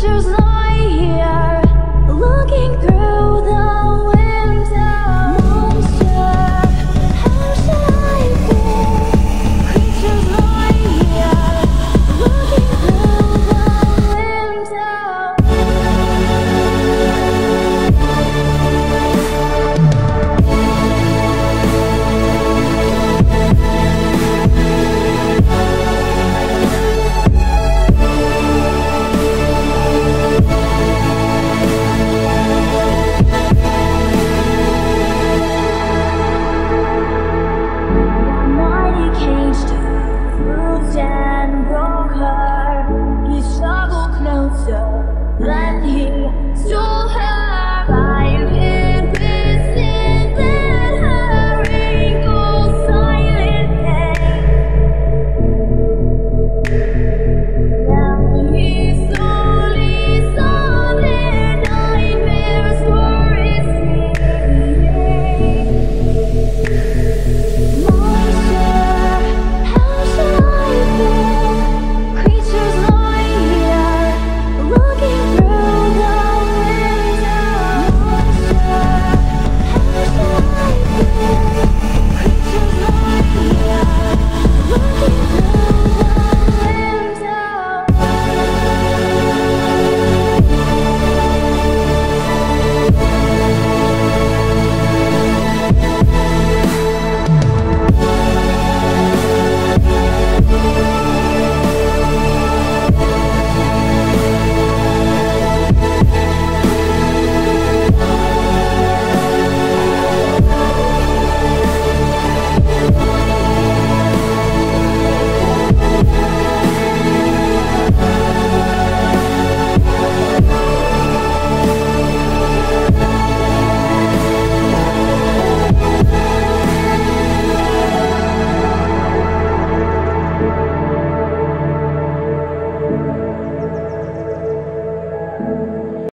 choose love. Right.